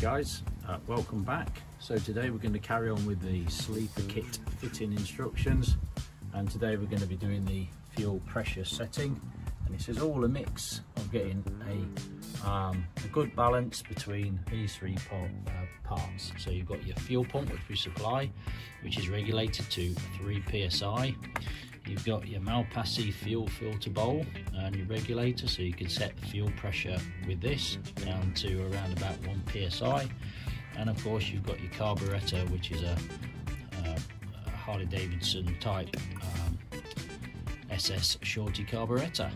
guys, uh, welcome back. So today we're going to carry on with the sleeper kit fitting instructions and today we're going to be doing the fuel pressure setting and this is all a mix of getting a, um, a good balance between these three uh, parts. So you've got your fuel pump which we supply which is regulated to 3 psi You've got your Malpassi fuel filter bowl and your regulator so you can set the fuel pressure with this down to around about 1 psi and of course you've got your carburetor which is a, a Harley Davidson type um, SS Shorty carburetor.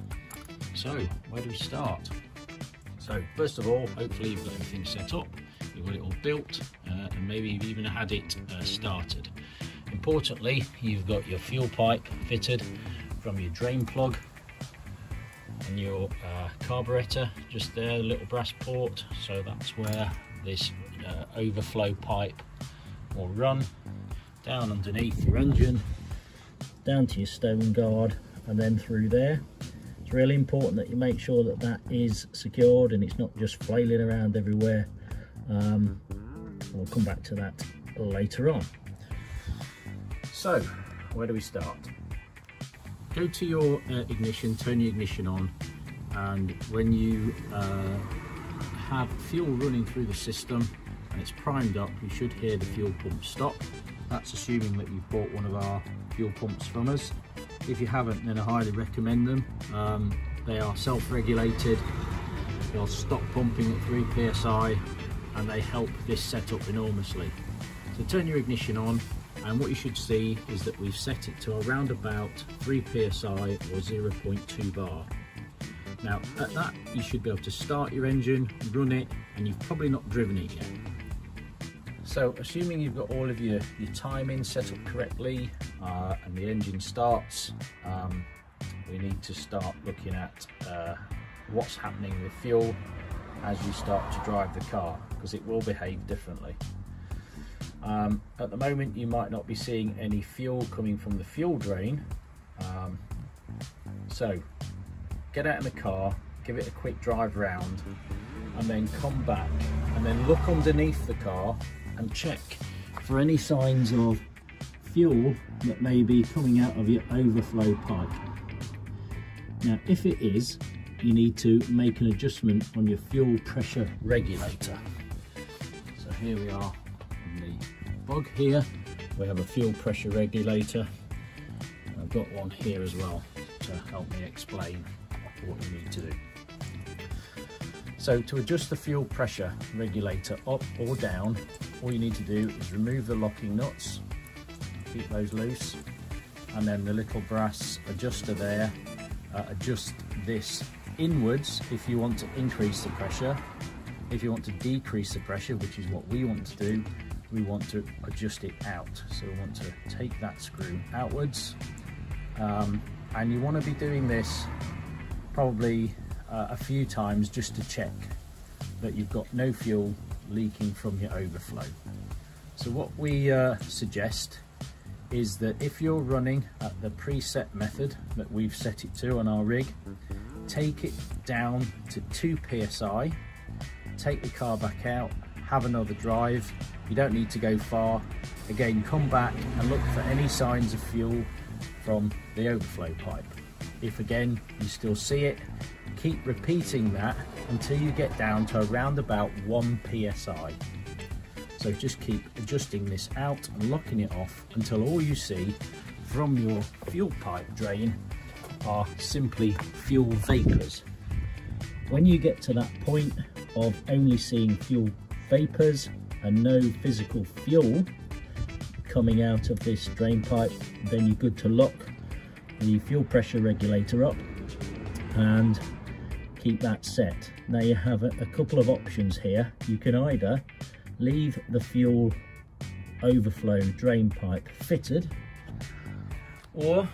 So where do we start? So first of all hopefully you've got everything set up, you've got it all built uh, and maybe you've even had it uh, started. Importantly, you've got your fuel pipe fitted from your drain plug and your uh, carburetor just there, the little brass port. So that's where this uh, overflow pipe will run down underneath your engine, down to your stone guard and then through there. It's really important that you make sure that that is secured and it's not just flailing around everywhere. Um, we'll come back to that later on. So, where do we start? Go to your uh, ignition, turn your ignition on, and when you uh, have fuel running through the system and it's primed up, you should hear the fuel pump stop. That's assuming that you've bought one of our fuel pumps from us. If you haven't, then I highly recommend them. Um, they are self-regulated, they'll stop pumping at 3 psi, and they help this setup enormously. So turn your ignition on, and what you should see is that we've set it to around about 3 psi or 0.2 bar. Now at that you should be able to start your engine, run it and you've probably not driven it yet. So assuming you've got all of your, your timing set up correctly uh, and the engine starts, um, we need to start looking at uh, what's happening with fuel as you start to drive the car because it will behave differently. Um, at the moment you might not be seeing any fuel coming from the fuel drain. Um, so get out in the car, give it a quick drive round and then come back and then look underneath the car and check for any signs of fuel that may be coming out of your overflow pipe. Now if it is, you need to make an adjustment on your fuel pressure regulator. So here we are bog here. We have a fuel pressure regulator. I've got one here as well to help me explain what you need to do. So to adjust the fuel pressure regulator up or down all you need to do is remove the locking nuts keep those loose and then the little brass adjuster there uh, adjust this inwards if you want to increase the pressure. If you want to decrease the pressure which is what we want to do we want to adjust it out. So we want to take that screw outwards um, and you want to be doing this probably uh, a few times just to check that you've got no fuel leaking from your overflow. So what we uh, suggest is that if you're running at the preset method that we've set it to on our rig, take it down to 2 psi, take the car back out, have another drive you don't need to go far. Again, come back and look for any signs of fuel from the overflow pipe. If again, you still see it, keep repeating that until you get down to around about 1 psi. So just keep adjusting this out and locking it off until all you see from your fuel pipe drain are simply fuel vapours. When you get to that point of only seeing fuel vapours and no physical fuel coming out of this drain pipe, then you're good to lock the fuel pressure regulator up and keep that set. Now you have a, a couple of options here. You can either leave the fuel overflow drain pipe fitted or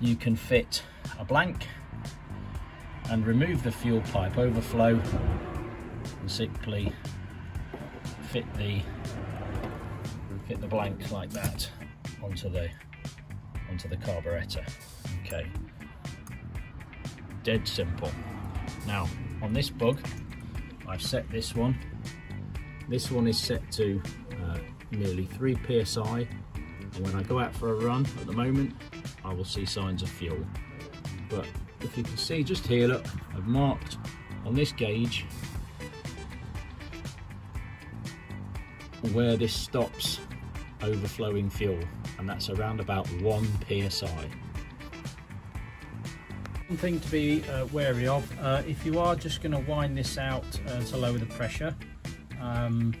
you can fit a blank and remove the fuel pipe overflow. And simply fit the fit the blank like that onto the onto the carburetor. Okay. Dead simple. Now on this bug, I've set this one. This one is set to uh, nearly 3 psi and when I go out for a run at the moment I will see signs of fuel but if you can see just here look I've marked on this gauge where this stops overflowing fuel and that's around about 1 psi. One thing to be uh, wary of, uh, if you are just going to wind this out uh, to lower the pressure, um,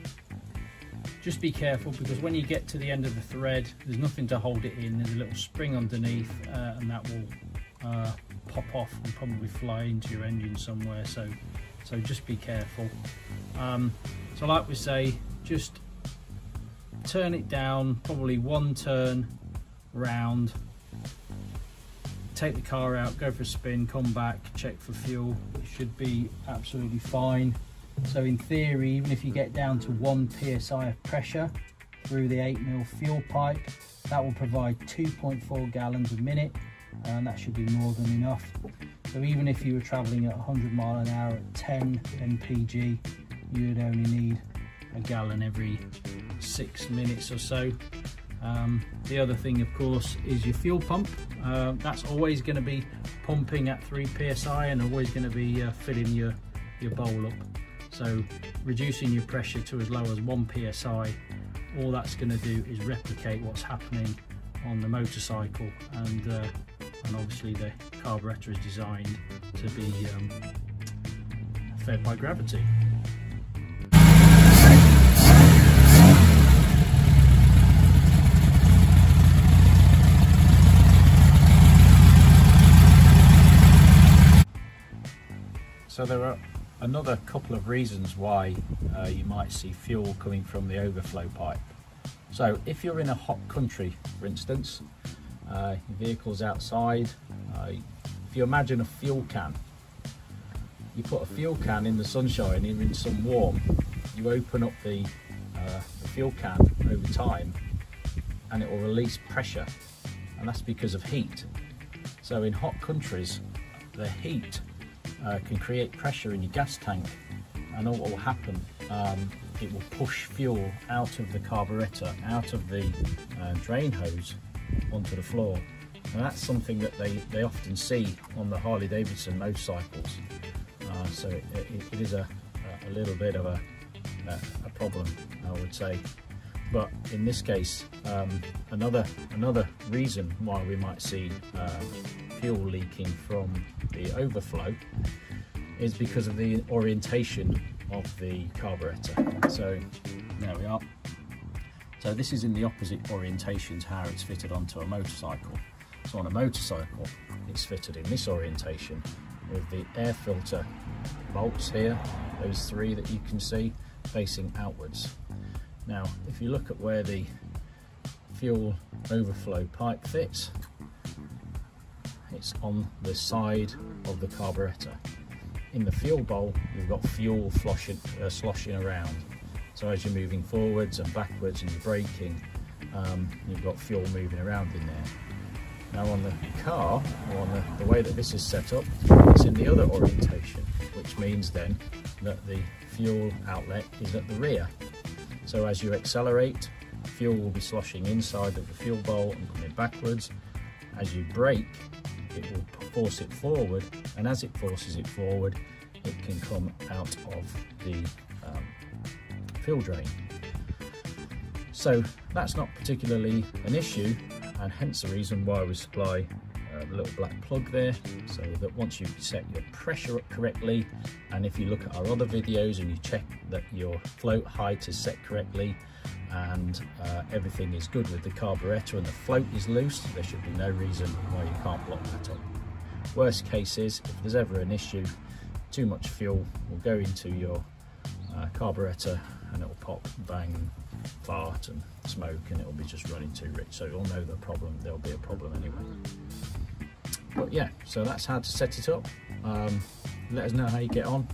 just be careful because when you get to the end of the thread, there's nothing to hold it in. There's a little spring underneath uh, and that will uh, pop off and probably fly into your engine somewhere. So, so just be careful. Um, so like we say, just turn it down, probably one turn round, take the car out, go for a spin, come back, check for fuel. It should be absolutely fine. So in theory, even if you get down to one PSI of pressure through the 8mm fuel pipe, that will provide 2.4 gallons a minute and that should be more than enough. So even if you were traveling at 100 mile an hour at 10 mpg, you would only need a gallon every six minutes or so. Um, the other thing, of course, is your fuel pump. Uh, that's always going to be pumping at 3 psi and always going to be uh, filling your, your bowl up. So reducing your pressure to as low as 1 psi, all that's going to do is replicate what's happening on the motorcycle and, uh, and obviously the carburetor is designed to be um, fed by gravity. So there are another couple of reasons why uh, you might see fuel coming from the overflow pipe. So if you're in a hot country, for instance, uh, vehicle's outside, uh, if you imagine a fuel can, you put a fuel can in the sunshine, you're in some warm, you open up the, uh, the fuel can over time and it will release pressure and that's because of heat. So in hot countries, the heat uh, can create pressure in your gas tank and all what will happen um, it will push fuel out of the carburetor out of the uh, drain hose onto the floor and that's something that they, they often see on the Harley Davidson motorcycles uh, so it, it, it is a, a little bit of a, a, problem I would say but in this case um, another another reason why we might see uh, fuel leaking from the overflow is because of the orientation of the carburetor. So there we are. So this is in the opposite orientation to how it's fitted onto a motorcycle. So on a motorcycle, it's fitted in this orientation with the air filter bolts here, those three that you can see facing outwards. Now, if you look at where the fuel overflow pipe fits, it's on the side of the carburetor. In the fuel bowl, you've got fuel sloshing, uh, sloshing around. So as you're moving forwards and backwards and you're braking, um, you've got fuel moving around in there. Now on the car, or on the, the way that this is set up, it's in the other orientation, which means then that the fuel outlet is at the rear. So as you accelerate, fuel will be sloshing inside of the fuel bowl and coming backwards. As you brake, it will force it forward and as it forces it forward it can come out of the fuel drain. So that's not particularly an issue and hence the reason why we supply uh, the little black plug there so that once you set your pressure up correctly and if you look at our other videos and you check that your float height is set correctly and uh, everything is good with the carburetor and the float is loose, there should be no reason why you can't block that up. Worst case is, if there's ever an issue, too much fuel will go into your uh, carburetor and it will pop, bang, fart and smoke and it will be just running too rich. So you'll know the problem, there'll be a problem anyway. But yeah, so that's how to set it up. Um, let us know how you get on.